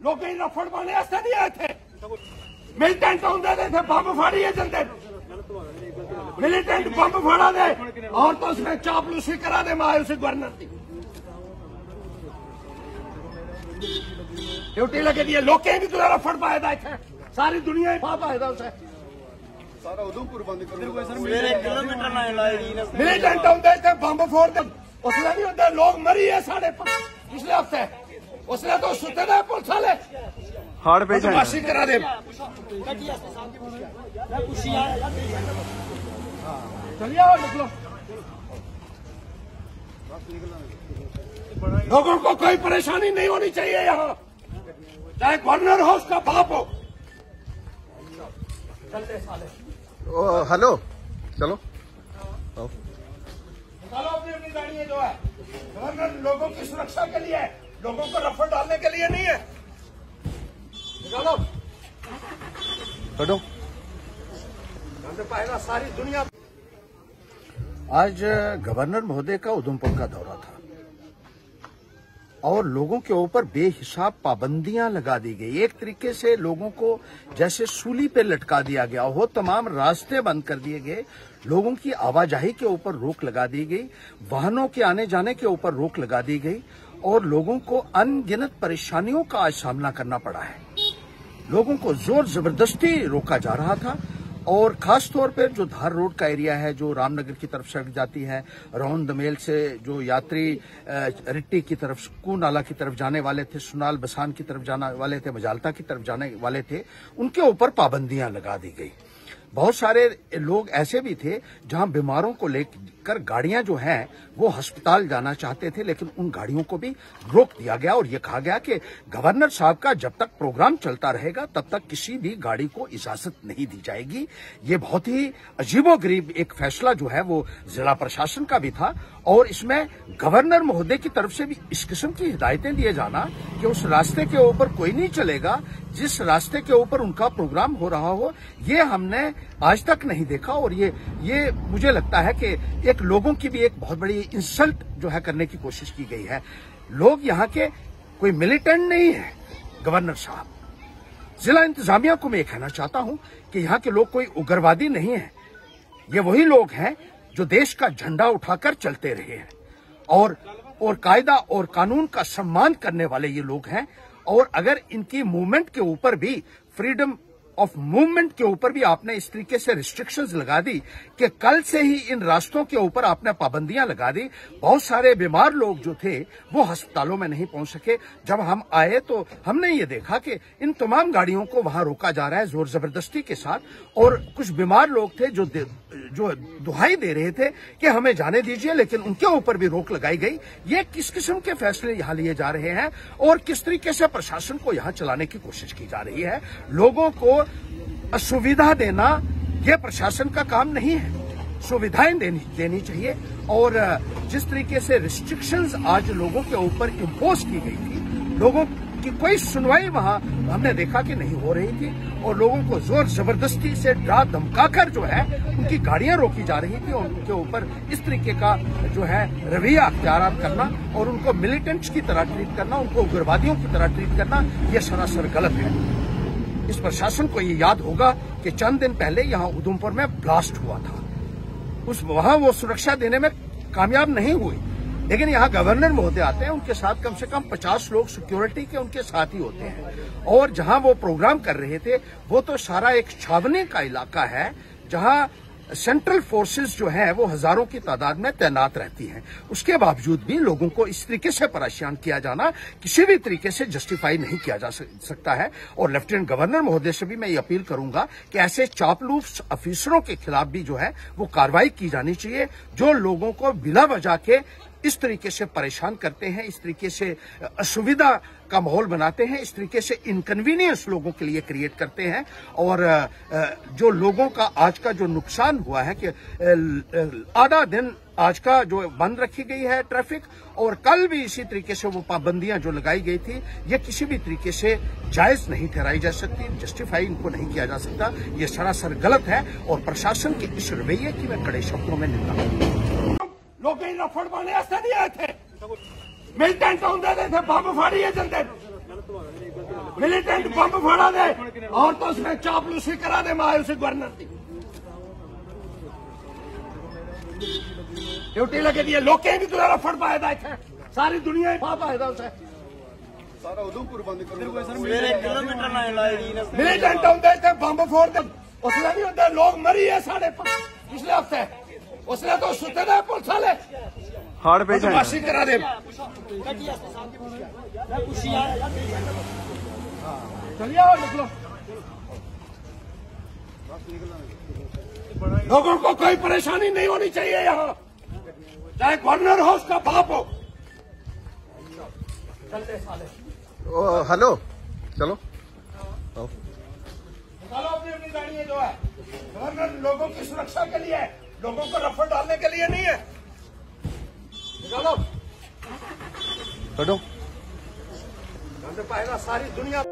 ਲੋਕਾਂ ਹੀ ਰਫੜ ਪਾਣੇ ਵਾਸਤੇ ਨਹੀਂ ਆਏ ਥੇ ਮਿਲਟੈਂਟ ਹੁੰਦੇ ਨੇ ਇੱਥੇ ਬੰਬ ਫਾੜੀਏ ਜਾਂਦੇ ਮਿਲੀਟੈਂਟ ਬੰਬ ਫਾੜਾ ਦੇ ਔਰ तो उसमें चापलूसी करा दे माए उसे गवर्नर की ड्यूटी लगे दी है लोकें भी तुला रफड़ पाए दा इथे सारी दुनिया ही पा पाए दा उसे ਸਾਰਾ ਉਧਮਪੁਰ ਬੰਦ ਕਰੋ ਸਵੇਰੇ ਕਿਲੋਮੀਟਰ ਨਾਲ ਲਾਈ ਦੀ ਨੇ मिलिटेंट ਹੁੰਦੇ ਇੱਥੇ ਬੰਬ ਫੋੜਦੇ ਉਸਲੇ ਨਹੀਂ ਹੁੰਦੇ ਲੋਕ ਮਰੀ ਹੈ ਸਾਡੇ ਪ- ਪਿਛਲੇ उसने तो सुते ना पुलिस वाले। हाड़ पे बदमाशी करा दे। चलिए और निकलो। लोगों को कोई परेशानी नहीं होनी चाहिए यहाँ। चाहे गवर्नर हो उसका बाप हो। हेलो। चलो। निकालो अपनी अपनी गाड़ियाँ जो है। गवर्नर लोगों की सुरक्षा के लिए। लोगों को रफड़ डालने के लिए नहीं है। निकालो। कटो पाएगा सारी दुनिया। आज गवर्नर महोदय का उधमपुर का दौरा था। और लोगों के ऊपर बेहिसाब पाबंदियाँ लगा दी गई। एक तरीके से लोगों को जैसे सूली पे लटका दिया गया हो तमाम रास्ते बंद कर दिए गए। लोगों की आवाजाही के ऊपर रोक लगा दी गई। वाहनों के आने जाने के ऊपर रोक लगा दी गई। और लोगों को अनगिनत परेशानियों का आज सामना करना पड़ा है। लोगों को ज़ोर ज़बरदस्ती रोका जा रहा था और खास तौर पर जो धार रोड का एरिया है, जो रामनगर की तरफ़ सड़क जाती है रौन दमेल से जो यात्री रिट्टी की तरफ़, कू नाला की तरफ़ जाने वाले थे, सुनाल बसान की तरफ़ जाने वाले थे मजालता की तरफ़ जाने वाले थे, उनके ऊपर पाबंदियाँ लगा दी गई। बहुत सारे लोग ऐसे भी थे जहाँ बीमारों को लेकर गाड़ियाँ जो हैं, वो अस्पताल जाना चाहते थे, लेकिन उन गाड़ियों को भी रोक दिया गया और ये कहा गया कि गवर्नर साहब का जब तक प्रोग्राम चलता रहेगा, तब तक किसी भी गाड़ी को इजाज़त नहीं दी जाएगी। ये बहुत ही अजीबोगरीब एक फैसला जो है, वो जिला प्रशासन का भी था और इसमें गवर्नर महोदय की तरफ़ से भी इस किस्म की हिदायतें दिए जाना कि उस रास्ते के ऊपर कोई नहीं चलेगा, जिस रास्ते के ऊपर उनका प्रोग्राम हो रहा हो, ये हमने आज तक नहीं देखा और ये ये मुझे लगता है कि एक लोगों की भी एक बहुत बड़ी इंसल्ट जो है करने की कोशिश की गई है। लोग यहाँ के कोई मिलिटेंट नहीं है, गवर्नर साहब। जिला इंतजामिया को मैं कहना चाहता हूँ कि यहाँ के लोग कोई उग्रवादी नहीं है। ये वही लोग हैं जो देश का झंडा उठाकर चलते रहे हैं। और और कायदा और कानून का सम्मान करने वाले ये लोग हैं। और अगर इनकी मूवमेंट के ऊपर भी फ्रीडम ऑफ़ मूवमेंट के ऊपर भी आपने इस तरीके से रिस्ट्रिक्शंस लगा दी कि कल से ही इन रास्तों के ऊपर आपने पाबंदियाँ लगा दी। बहुत सारे बीमार लोग जो थे, वो अस्पतालों में नहीं पहुँच सके। जब हम आए तो हमने ये देखा कि इन तमाम गाड़ियों को वहाँ रोका जा रहा है ज़ोर ज़बरदस्ती के साथ। और कुछ बीमार लोग थे जो जो दुहाई दे रहे थे कि हमें जाने दीजिए, लेकिन उनके ऊपर भी रोक लगाई गई। ये किस किस्म के फैसले यहाँ लिए जा रहे हैं? और किस तरीके से प्रशासन को यहाँ चलाने की कोशिश की जा रही है? लोगों को सुविधा देना, ये प्रशासन का काम नहीं है। सुविधाएँ देनी देनी चाहिए। और जिस तरीके से रिस्ट्रिक्शंस आज लोगों के ऊपर इम्पोज की गई थी, लोगों की कोई सुनवाई वहाँ हमने देखा कि नहीं हो रही थी। और लोगों को ज़ोर ज़बरदस्ती से डरा धमकाकर जो है, उनकी गाड़ियाँ रोकी जा रही थी और उनके ऊपर इस तरीके का जो है रवैया अख्तियार करना और उनको मिलिटेंट्स की तरह ट्रीट करना, उनको उग्रवादियों की तरह ट्रीट करना, ये सरासर गलत है। इस प्रशासन को ये याद होगा कि चंद दिन पहले यहाँ उधमपुर में ब्लास्ट हुआ था। उस, वहाँ वो सुरक्षा देने में कामयाब नहीं हुई लेकिन यहाँ गवर्नर महोदय आते हैं, उनके साथ कम से कम 50 लोग सिक्योरिटी के उनके साथ ही होते हैं। और जहाँ वो प्रोग्राम कर रहे थे, वो तो सारा एक छावनी का इलाका है, जहाँ सेंट्रल फोर्सेस जो है, वो हज़ारों की तादाद में तैनात रहती हैं। उसके बावजूद भी लोगों को इस तरीके से परेशान किया जाना, किसी भी तरीके से जस्टिफाई नहीं किया जा सकता है। और लेफ्टिनेंट गवर्नर महोदय से भी मैं ये अपील करूँगा कि ऐसे चापलूफ अफिसरों के खिलाफ भी जो है, वो कार्रवाई की जानी चाहिए, जो लोगों को बिना वजह के इस तरीके से परेशान करते हैं, इस तरीके से असुविधा का माहौल बनाते हैं, इस तरीके से इनकन्वीनियंस लोगों के लिए क्रिएट करते हैं और जो लोगों का आज का जो नुकसान हुआ है कि आधा दिन आज का जो बंद रखी गई है ट्रैफ़िक और कल भी इसी तरीके से वो पाबंदियाँ जो लगाई गई थी, ये किसी भी तरीके से जायज़ नहीं ठहराई जा सकती जस्टिफाई इनको नहीं किया जा सकता ये सरासर गलत है और प्रशासन के इस रवैये की मैं कड़े शब्दों में निंदा। ਲੋਕਾਂ ਹੀ ਰਫੜ ਪਾਣੇ ਵਾਸਤੇ ਨਹੀਂ ਆਏ ਥੇ ਮਿਲਟੈਂਟ ਹੁੰਦੇ ਨੇ ਇੱਥੇ ਬੰਬ ਫਾੜੀਏ ਜਾਂਦੇ मिलिटेंट बम फोड़ा दे और तो उसमें चापलूसी करा दे माए उसे गवर्नर की ड्यूटी लगे दी है लोकें भी तुझे रफड़ पाए दा इत्थे सारी दुनिया ही पा पाए दा उसे ਸਾਰਾ ਉਧਮਪੁਰ ਬੰਦ ਕਰੋ ਸਵੇਰੇ ਕਿਲੋਮੀਟਰ ਨਾਲ ਲਾਈ ਦੀ ਨੇ मिलिटेंट होंगे इतने बम फोड़ दे उसने नहीं होंगे लोग मरी है साढ़े पिछले हफ्ते उसने तो सुते दे पुलिस वाले। हार्ड पे बदमाशी करा दे। चलिए और निकलो लोगों को कोई परेशानी नहीं होनी चाहिए यहाँ। चाहे गवर्नर हो उसका बाप हो। हेलो। चलो। निकालो अपनी अपनी गाड़ियाँ जो है। गवर्नर लोगों की सुरक्षा के लिए। लोगों को रफड़ डालने के लिए नहीं है। निकालो ਕੱਢੋ पाएगा सारी दुनिया।